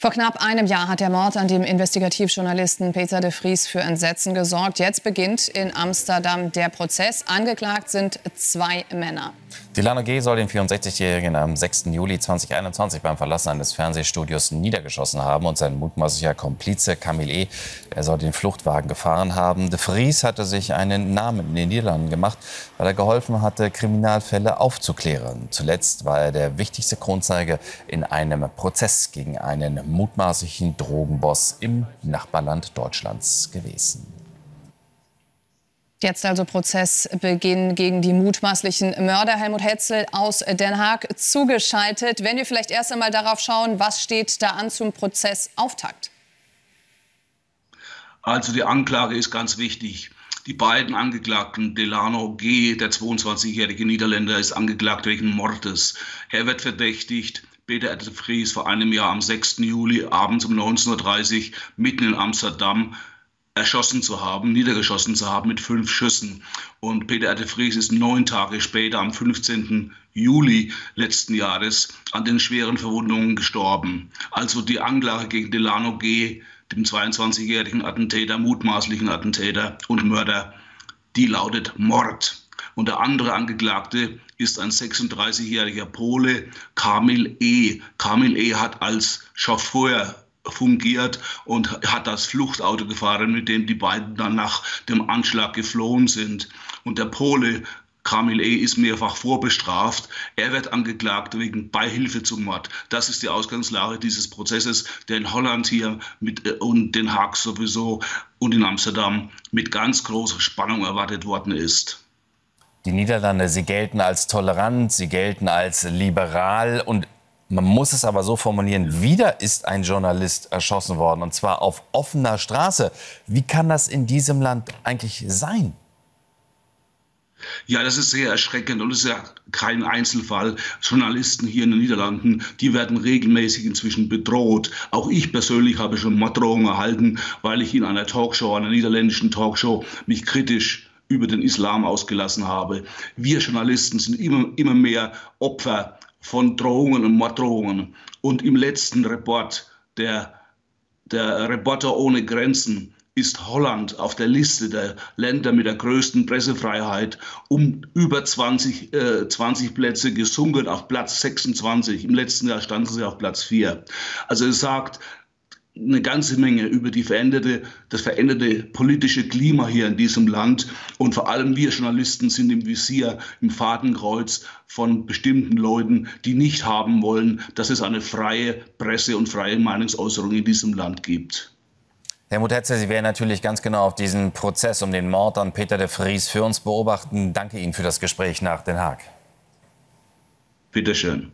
Vor knapp einem Jahr hat der Mord an dem Investigativjournalisten Peter de Vries für Entsetzen gesorgt. Jetzt beginnt in Amsterdam der Prozess. Angeklagt sind zwei Männer. Delano G. soll den 64-Jährigen am 6. Juli 2021 beim Verlassen eines Fernsehstudios niedergeschossen haben und sein mutmaßlicher Komplize Camille E. Er soll den Fluchtwagen gefahren haben. De Vries hatte sich einen Namen in den Niederlanden gemacht, weil er geholfen hatte, Kriminalfälle aufzuklären. Zuletzt war er der wichtigste Kronzeuge in einem Prozess gegen einen mutmaßlichen Drogenboss im Nachbarland Deutschlands gewesen. Jetzt also Prozessbeginn gegen die mutmaßlichen Mörder. Helmut Hetzel aus Den Haag zugeschaltet. Wenn wir vielleicht erst einmal darauf schauen, was steht da an zum Prozessauftakt? Also die Anklage ist ganz wichtig. Die beiden Angeklagten, Delano G., der 22-jährige Niederländer, ist angeklagt wegen Mordes. Er wird verdächtigt, Peter de Vries vor einem Jahr am 6. Juli abends um 19.30 Uhr mitten in Amsterdam erschossen zu haben, niedergeschossen zu haben mit fünf Schüssen. Und Peter de Vries ist neun Tage später, am 15. Juli letzten Jahres, an den schweren Verwundungen gestorben. Also die Anklage gegen Delano G., dem 22-jährigen Attentäter, mutmaßlichen Attentäter und Mörder, die lautet Mord. Und der andere Angeklagte ist ein 36-jähriger Pole, Kamil E. Kamil E. hat als Chauffeur fungiert und hat das Fluchtauto gefahren, mit dem die beiden dann nach dem Anschlag geflohen sind. Und der Pole Kamil E. ist mehrfach vorbestraft. Er wird angeklagt wegen Beihilfe zum Mord. Das ist die Ausgangslage dieses Prozesses, der in Holland hier mit, äh, und Den Haag sowieso und in Amsterdam mit ganz großer Spannung erwartet worden ist. Die Niederlande, sie gelten als tolerant, sie gelten als liberal und man muss es aber so formulieren, wieder ist ein Journalist erschossen worden, und zwar auf offener Straße. Wie kann das in diesem Land eigentlich sein? Ja, das ist sehr erschreckend und es ist ja kein Einzelfall. Journalisten hier in den Niederlanden, die werden regelmäßig inzwischen bedroht. Auch ich persönlich habe schon Morddrohungen erhalten, weil ich in einer Talkshow, einer niederländischen Talkshow, mich kritisch über den Islam ausgelassen habe. Wir Journalisten sind immer, immer mehr Opfer von Drohungen und Morddrohungen. Und im letzten Report der, der Reporter ohne Grenzen ist Holland auf der Liste der Länder mit der größten Pressefreiheit um über 20, äh, 20 Plätze gesunken auf Platz 26. Im letzten Jahr standen sie auf Platz 4. Also es sagt, eine ganze Menge über die veränderte, das veränderte politische Klima hier in diesem Land. Und vor allem wir Journalisten sind im Visier, im Fadenkreuz von bestimmten Leuten, die nicht haben wollen, dass es eine freie Presse und freie Meinungsäußerung in diesem Land gibt. Herr Muthetze, Sie werden natürlich ganz genau auf diesen Prozess um den Mord an Peter de Vries für uns beobachten. Danke Ihnen für das Gespräch nach Den Haag. Bitte schön.